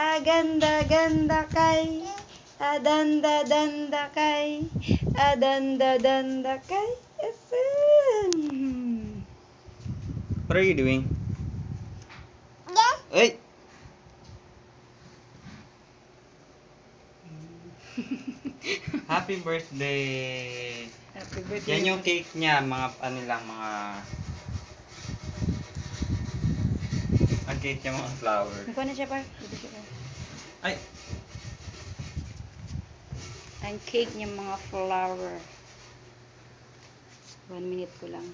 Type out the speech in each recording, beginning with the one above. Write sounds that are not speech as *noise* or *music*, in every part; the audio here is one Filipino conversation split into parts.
Aganda-ganda kay. Adanda-danda kay. Adanda-danda kay. FM. What are you doing? Yes. *laughs* Ay! Happy birthday! Happy birthday. Yan yung cake niya, mga ano lang, mga... Ang cake niya, mga flower. Nakuha na siya par. Dito siya par. Ay! Ang cake niya mga flower. One minute ko lang.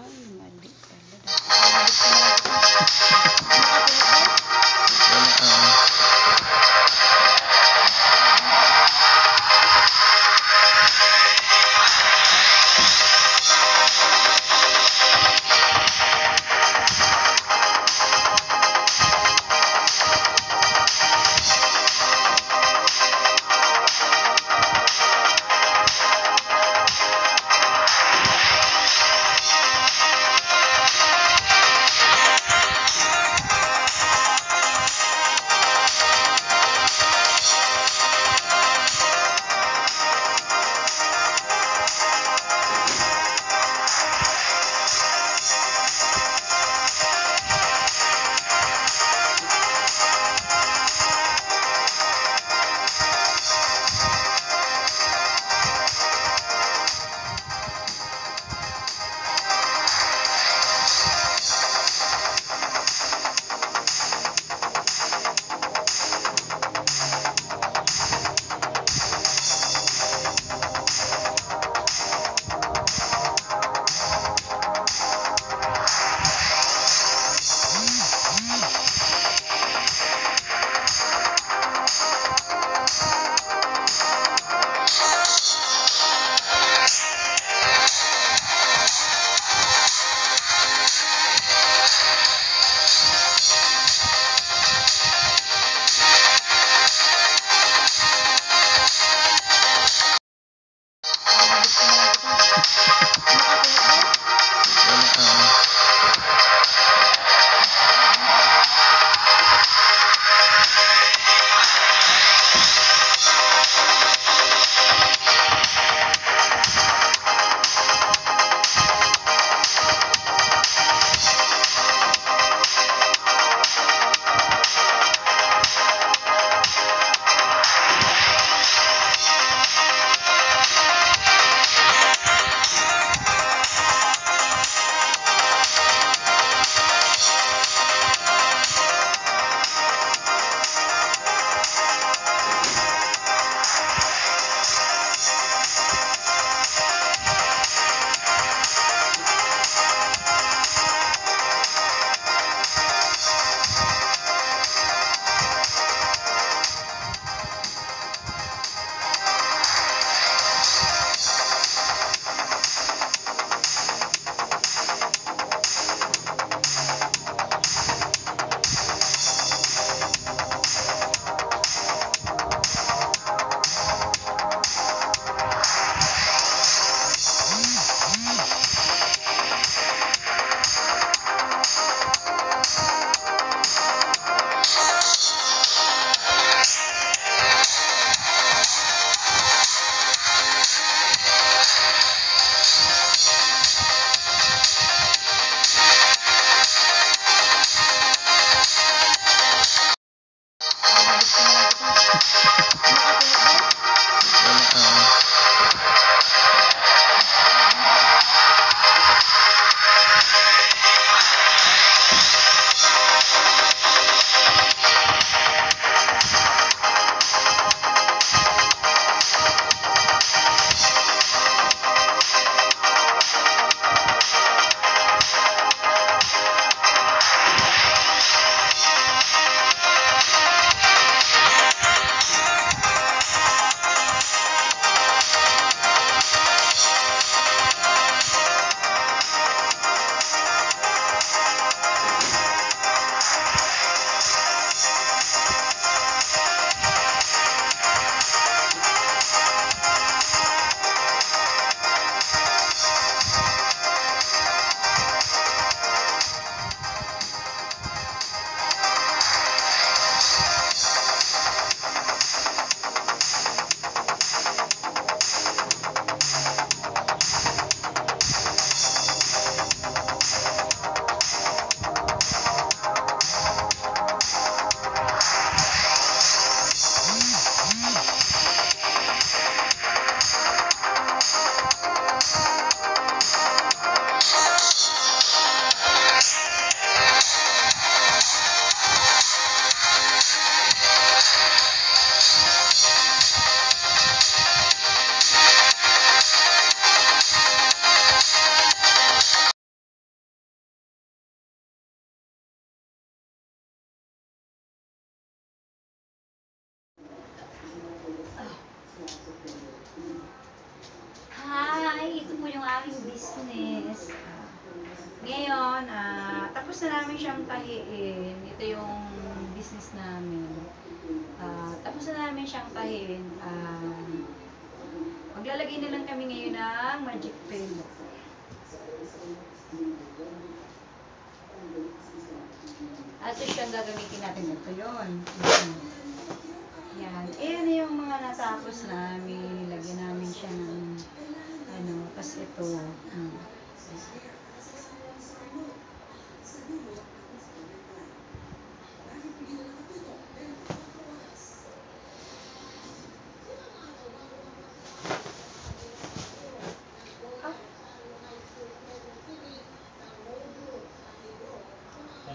Ay, mali pala. Dapat balik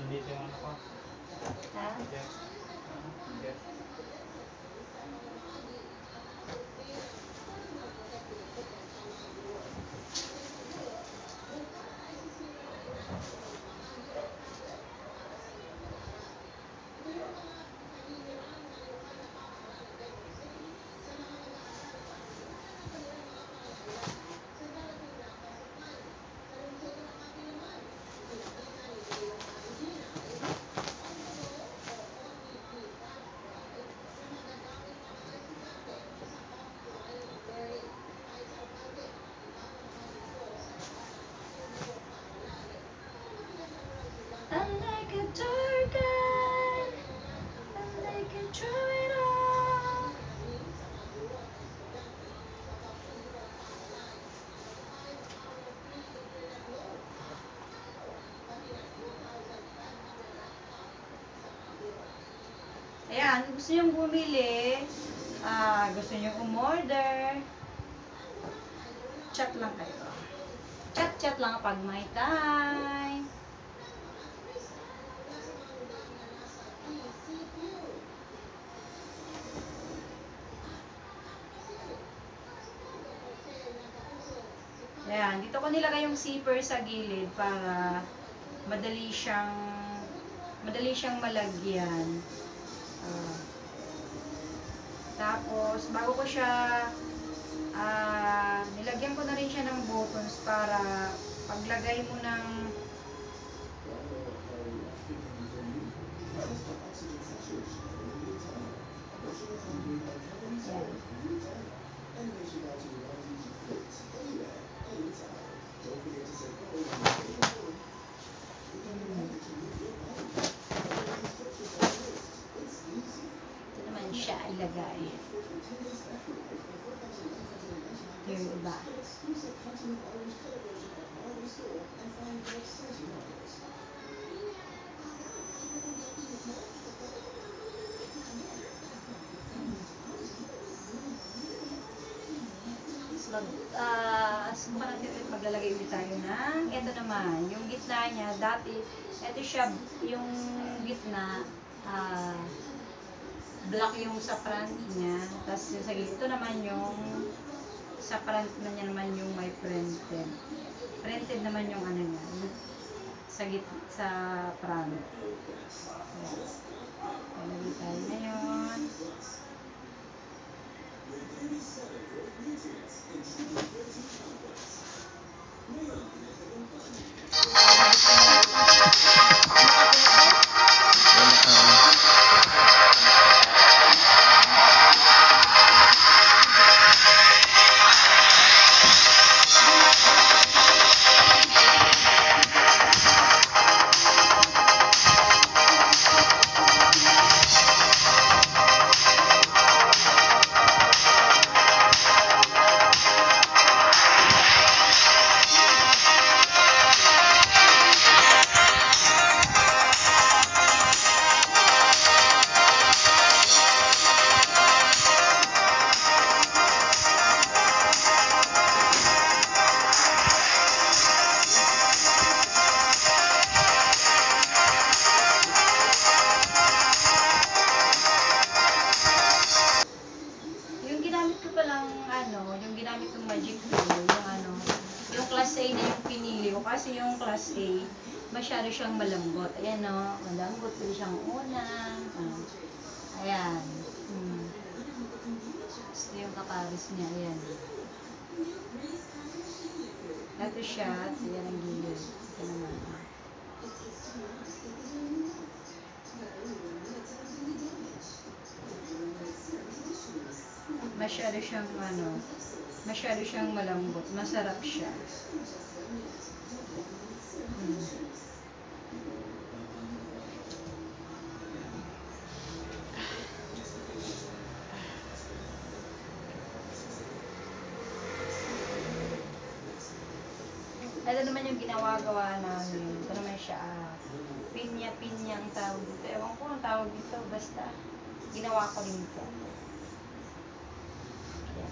Nandito yung ano ko. ha? Yes. Yes. I'm like a turtle. I'm like a throw it all. Ayan, gusto niyong bumili, ah, gusto niyong umorder, chat lang kayo. Chat-chat lang pag may time. Ayan, dito ko nilagay yung zipper sa gilid para madali siyang madali siyang malagyan. Ah. tapos, bago ko siya ah, nilagyan ko na rin siya ng buttons para paglagay mo ng Ayan. Ito naman siya ilagay. Ito yung iba. mag, ah, subukan natin ulit maglalagay ulit tayo ng, ito naman, yung gitna niya, dati, ito siya, yung gitna, ah, black yung sa front niya, tapos yung sa gilid, naman yung, sa front na niya naman yung may printed. Printed naman yung ano niya, sa git sa front. Ayan. Lalagay Masyado siyang ano, masyado siyang malambot. Masarap siya. Hmm. Ito naman yung ginawa-gawa namin. Ito naman siya, ah, pinya-pinya ang tawag dito. Ewan ko ang tawag dito, basta ginawa ko rin ito. Yeah.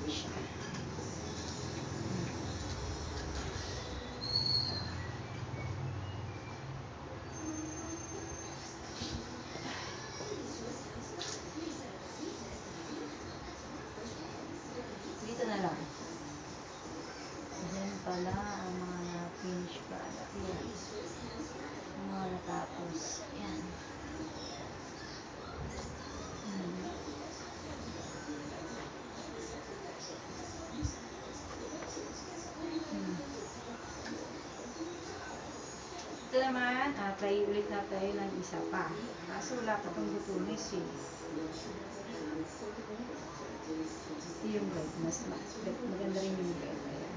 Try ulit na tayo ng isa pa. Kaso wala pa itong butunis eh. Yung red, mas mas maganda rin yung red. Ayan.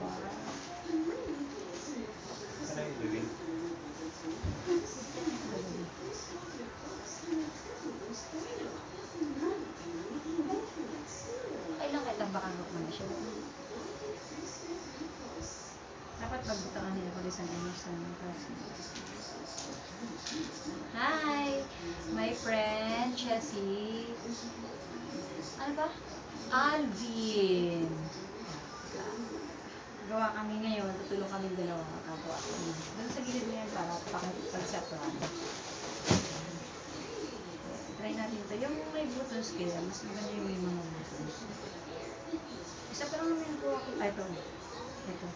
Wow. Ano yung gawin? Kailan kailan baka mo na siya? Dapat magbutangan nila ko sa ano sa Hi! My friend, Chessie. Ano ba? Alvin. Gawa kami ngayon, tutulong kami dalawa, kakagawa kami. Doon sa gilid niyan para pakipag sa product. Try natin ito. Yung may buttons kaya, mas maganda yung may mga buttons. Isa pa lang naman yung kuha ko. Ah, ito. Ito.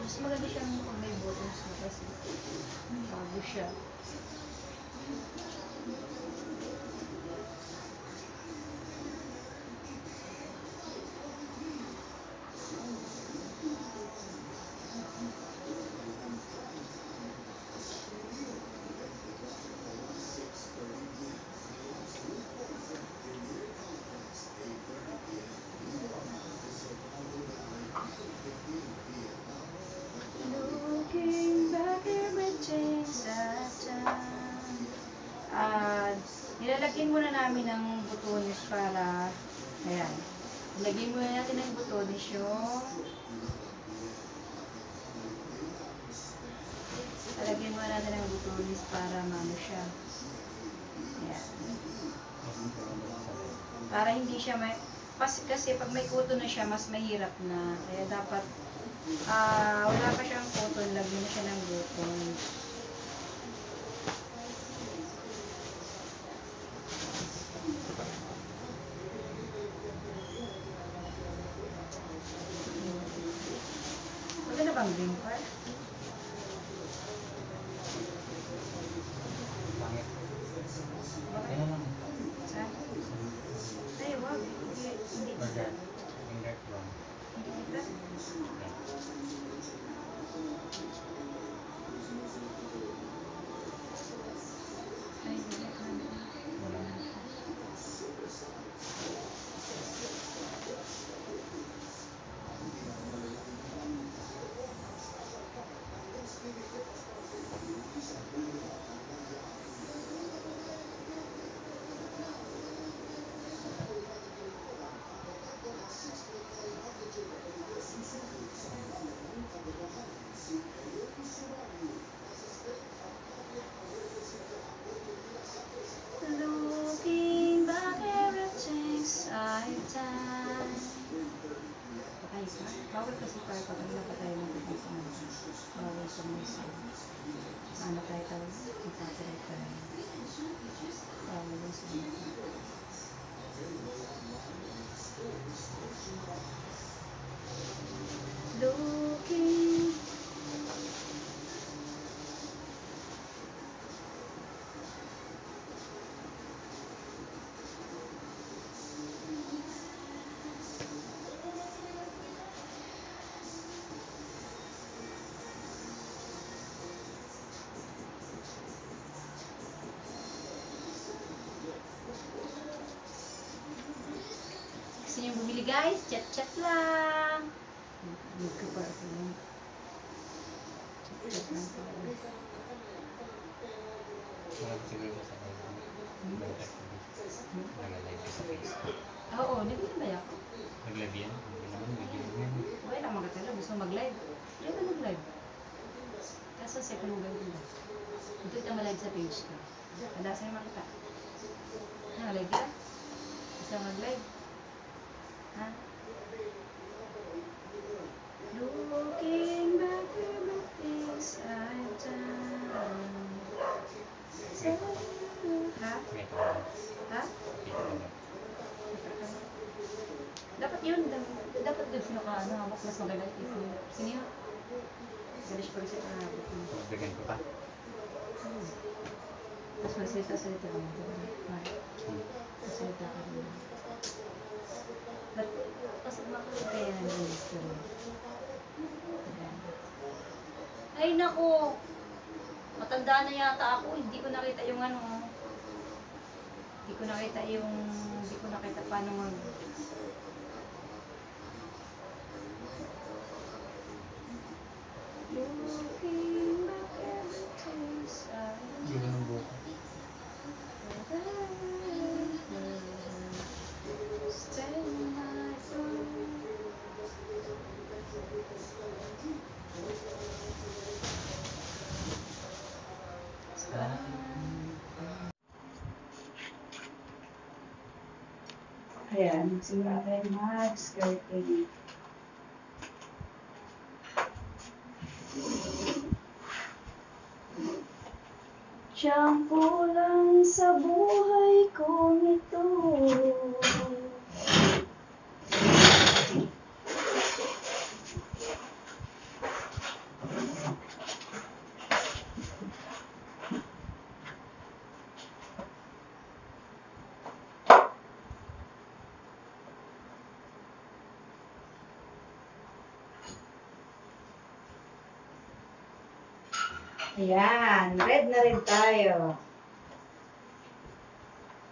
Mas maganda siya kung may buttons na kasi bago siya. Looking back everything's at time. Ah, nilalagyan muna namin ng butones para, ayan. Lagyan muna natin ng butones yung Lalagyan muna natin ng butones para maano siya. Ayan. Para hindi siya may... Pas, kasi pag may kuto na siya, mas mahirap na. Kaya dapat, ah wala pa siyang cotton, lagyan na siya ng cotton. Guys, chat-chat lang. Marami siguro sa. Nag-live. Oo, hindi ko na ako. Nag-live yan? Hindi naman, video yan. Wala lang magkatala, gusto mag-live. Hindi ka mag-live. Kaso sa kalugan ko lang. Ito ito ma-live sa page ko. Kada sa'yo makita. Ha, live ka? Gusto mag-live? Ha? Looking back at the things I've done. Ha? Tawag. Ha? Dapat yun, dapat, doon sino ka, ano, hawak mas you, sino yun? Galis rin siya kahapon. Bigyan ko pa. Hmm. Mas magsalita-salita ka mo. Hmm. magsalita ka rin. But, kasi makulit ka yan ng history. Ayan. Ay, naku! Matanda na yata ako, hindi ko nakita yung ano. Hindi ko nakita yung, hindi ko nakita paano mag, Looking back at the things I Hindi ng Ayan, simula tayo mag-skirting. Tiyampo lang sa buhay kong ito. Ayan, red na red tayo.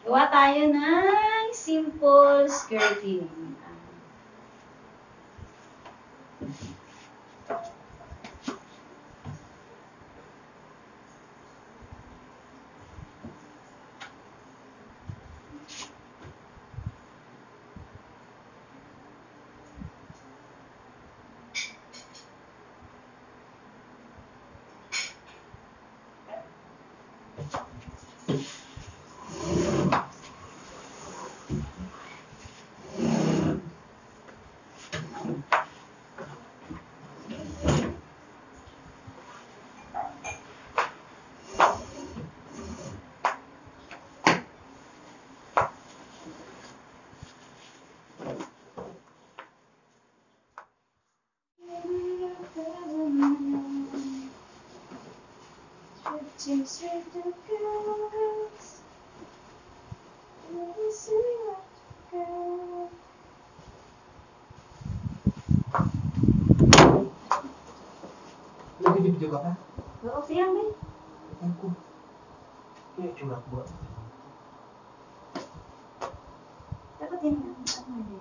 Gawa tayo ng simple skirting. Just with the girls. Let me see what you got. Nag-video ka pa? Oo, siyang ba? Ang ko. Kaya tsura ko ba? Dapat din na. Ano hindi?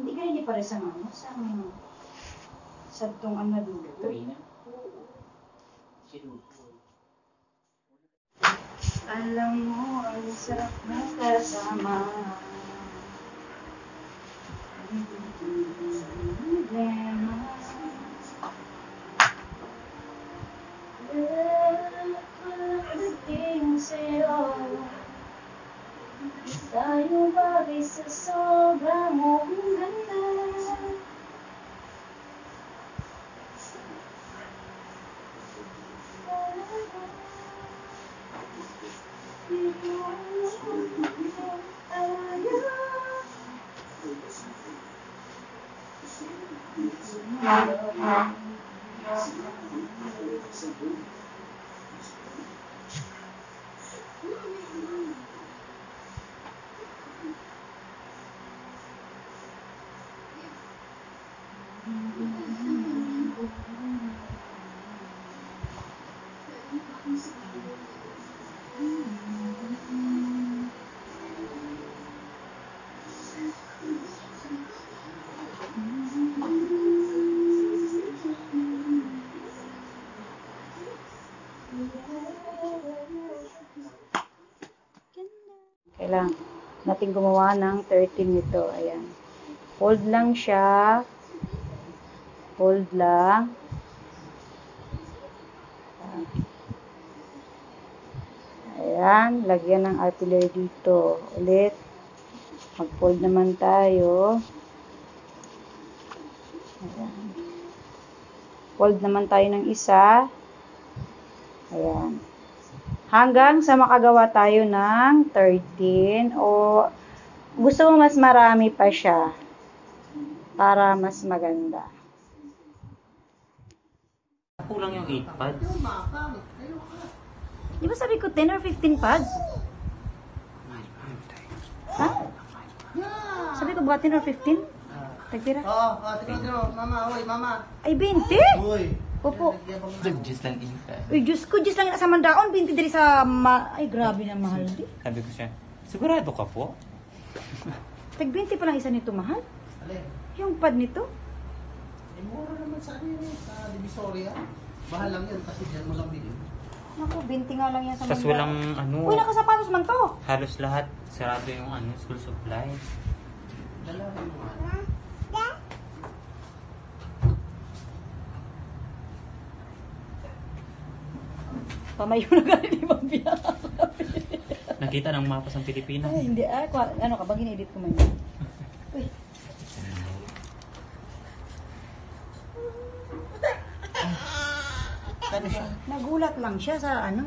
Hindi ka hindi pare sa ano? Sa ano? Sa itong ano dulo. Katrina? Natin gumawa ng 13 nito. Ayan. Hold lang siya. Hold lang. Ayan, lagyan ng artillery dito. Ulit. Mag-fold naman tayo. Ayan. Fold naman tayo ng isa. Ayan. Hanggang sa makagawa tayo ng 13 o gusto mo mas marami pa siya para mas maganda. Kulang yung 8 pads. Di ba sabi ko 10 or 15 pads? Ha? Sabi ko ba 10 or 15? Tagtira. Oo, oh, tignan mo. Mama, oy, mama. Ay, 20? Uy. Opo. Just lang isa. Uy, Diyos ko, Diyos lang sa mandaon, 20 diri sa ma... Ay, grabe na mahal di. Sabi ko siya, sigurado ka po? *laughs* Tag 20 pa lang isa nito, mahal. Alin? Yung pad nito. Eh, mura naman sa ano yun, sa Divisoria. Mahal lang yun kasi dyan mo lang bilhin. Naku, 20 nga lang yan sa Tapos mandaon. walang ano, Uy, nakasapatos man to. halos lahat sarado yung ano, school supplies. Dala rin mo nga. Pamayo na *laughs* galing ni Mambia. Nakita ng mapa sa Pilipinas. Ay, hindi. Ah, kwa- ano ka, bang edit ko man yun? *laughs* Uy, siya? nagulat lang siya sa ano.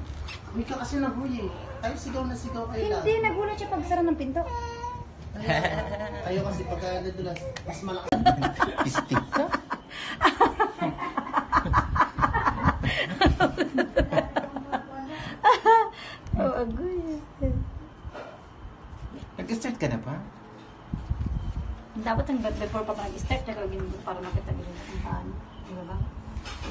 Ka kasi nabuhi eh. Tayo sigaw na sigaw kayo lang. Hindi, nagulat siya pag sara ng pinto. Tayo kasi pagka nadulas, mas malaki. Stick *laughs* ka? Oo, oh, agoy. Nag-start ka na pa? Dapat ang before pa pa nag-start, tsaka gin para makita gin kung paano. Di ba ba?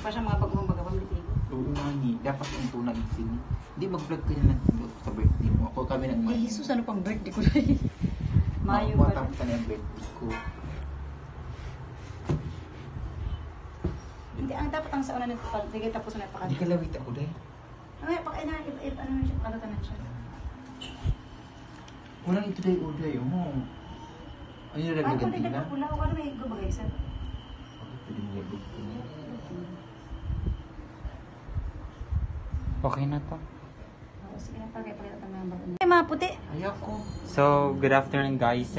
Pa siya mga bagong bagabang bitigo. Oo nga ni, dapat yung tunang isin. Hindi mag-vlog ka na lang sa birthday mo. Ako kami nang Ay, Jesus, ano pang birthday ko na *laughs* eh. Mayo Mayo pa. ka na yung birthday ko. Hindi, ang dapat ang sa una sige tapos na Hindi pakanta. ka lawit ako dahil. Ay, pa na, if, if, ano na siya, pakanta na siya. Walang ito dahil uday mo. Ano yung Ay, kung hindi nila? ka pula, o ano may gubagay sa. Pwede mo yung mo. Okay na to. Oo, sige na, pagkaya pakita ng number. Ay, mga puti. Ayoko. So, good afternoon guys.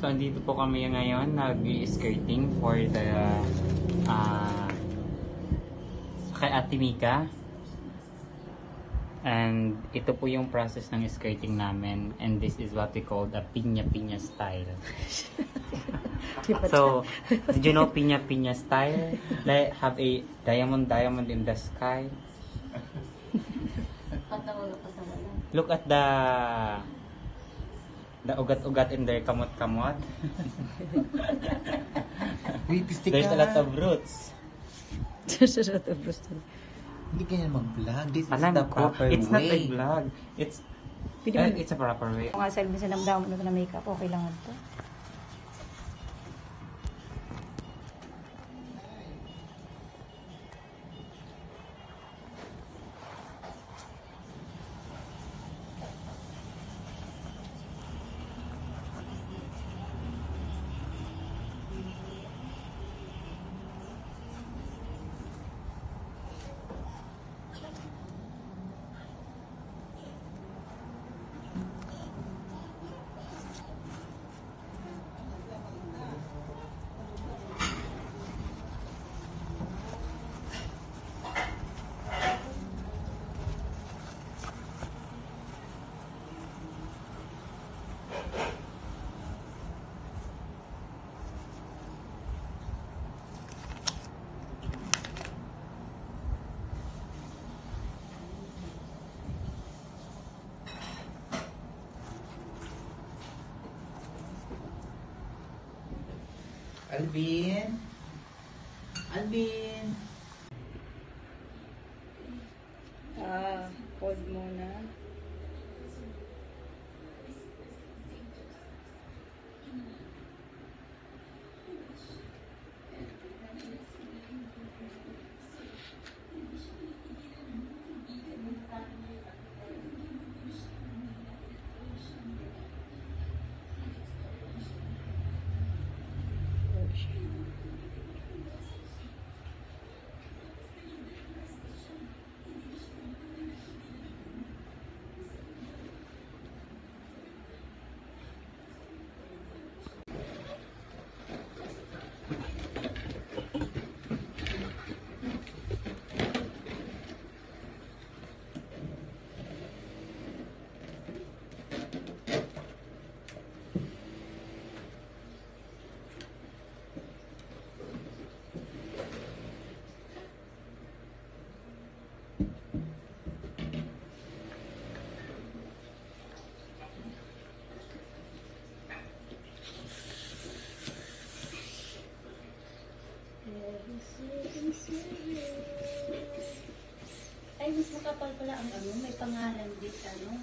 So, andito po kami ngayon nag-skirting for the uh, kay Ate Mika. And ito po yung process ng skirting namin. And this is what we call the pinya-pinya style. so, did you know pinya-pinya style? Like, have a diamond diamond in the sky. Look at the the ugat-ugat in their kamot-kamot. Wait, pistik There's ka a lot of roots. Hindi ganyan mag-vlog. This is Alam the ko, proper it's not a way. vlog. It's Pwede mo- it's a proper way. Kung nga sa namdaman mo na makeup, okay lang ito. Alvin? Alvin? Ay, mas makapal pala ang ano, may pangalan din, ano,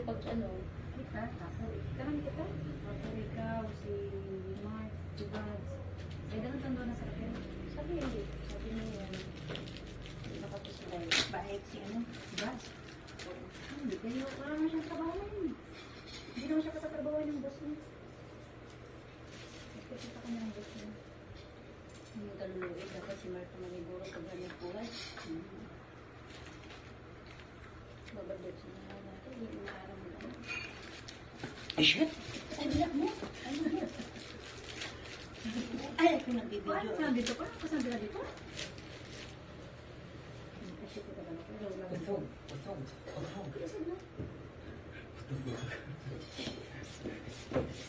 pag ano, Ayun. Ay, ako nagbibidyo. Ano sa dito ka? Ano sa dito? Usog. Usog. Usog.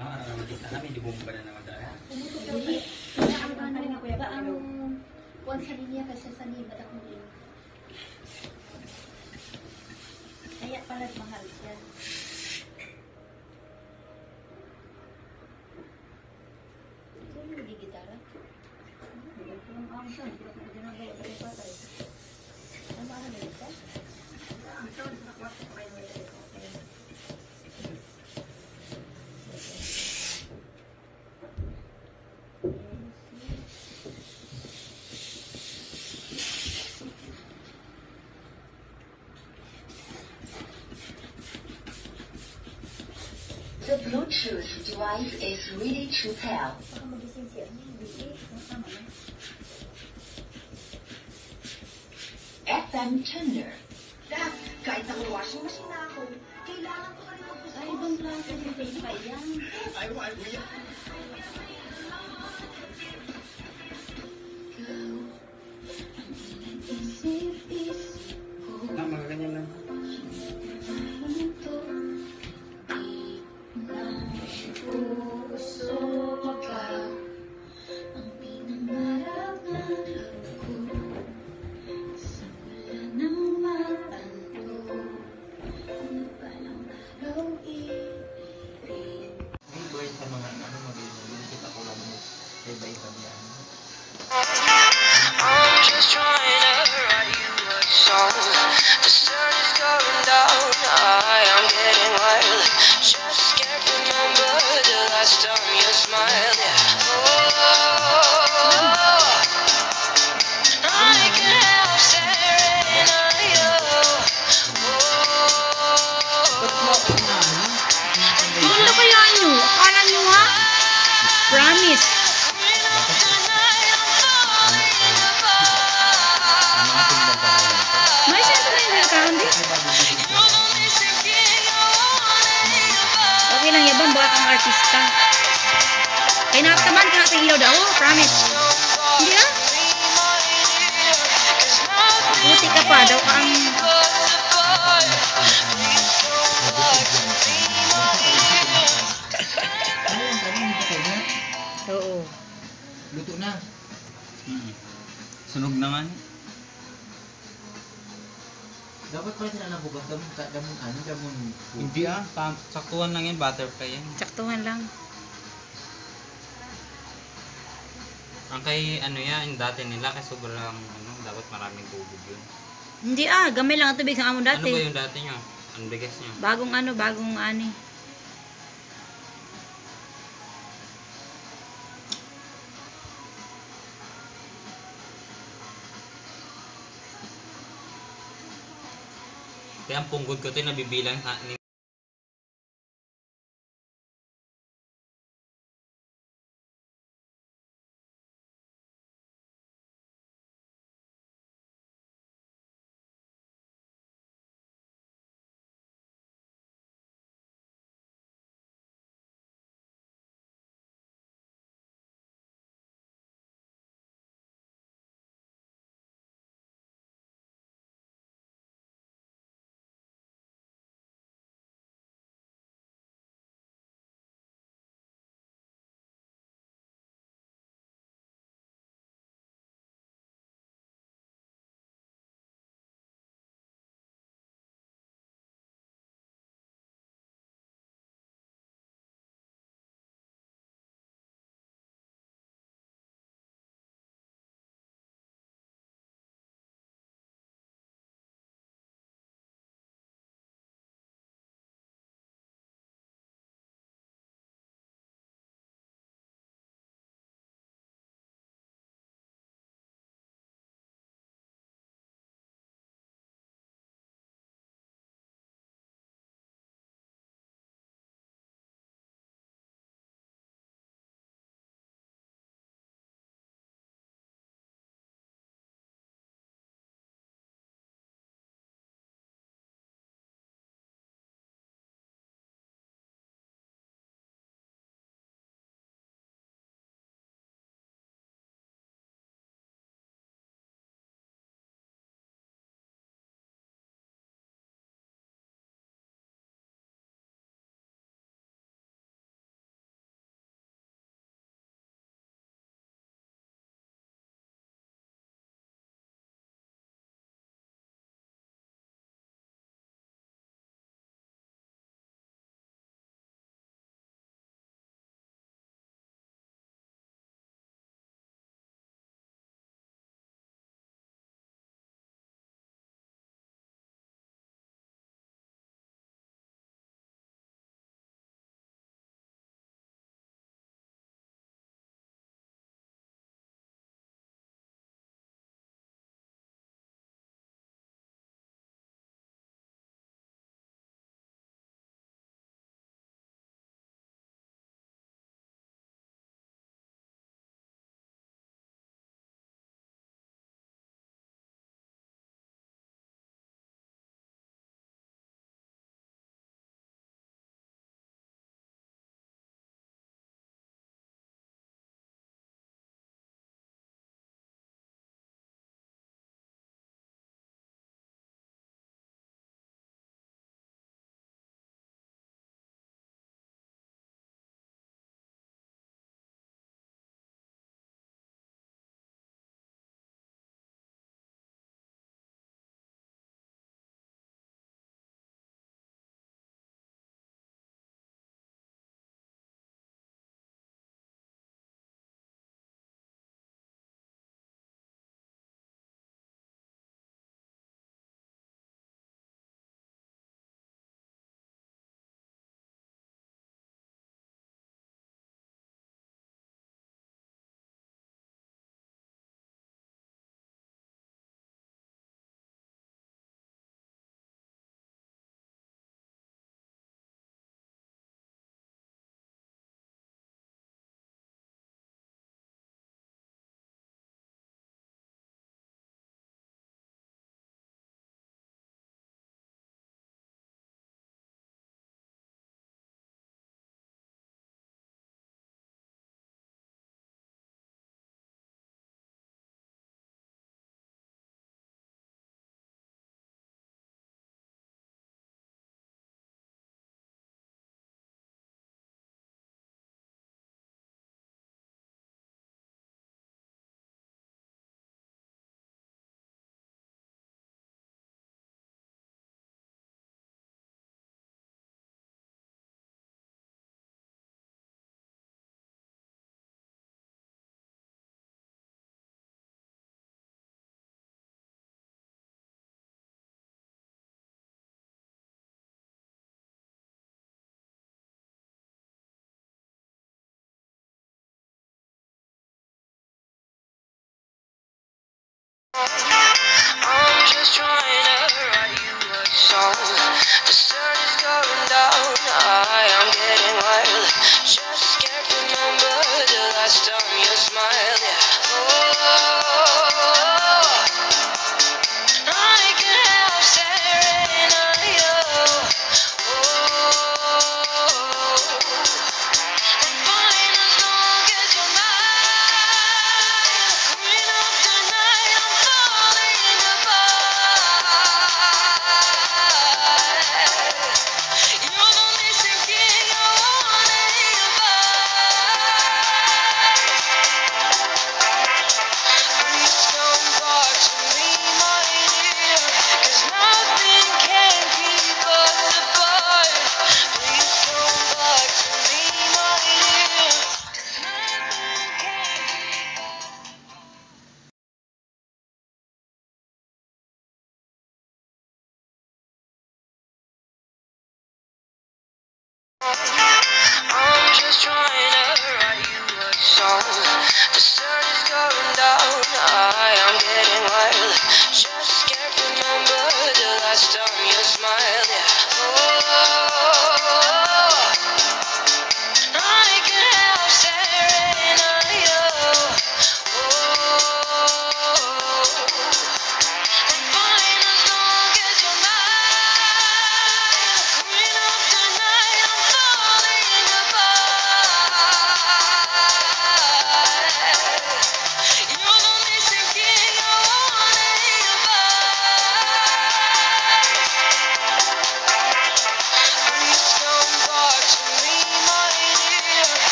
Ah, ano naman kita di bumba na naman tayo. Hindi. Kaya ang tanong na kuya, ba ang kuwan sa linya kasi? Bluetooth device is ready to tell. artista. Kaya nakataman ka natin ilaw daw, oh, promise. Hindi ah? Buti ka pa, daw ka ang... Oo. Luto na. Hmm. Sunog naman. Dapat pala sila nabugat. Damon, ta- damon, ano, damon. Hindi ah, tam- saktuhan lang yan, butterfly yan. Saktuhan lang. Ang kay ano yan, yung dati nila, kay sobrang ano, dapat maraming tubig yun. Hindi ah, gamay lang ang tubig sa amon ano dati. Ano ba yung dati nyo? Ang bigas nyo? Bagong ano, bagong ani. Kaya ang punggod ko to yung nabibilang ha,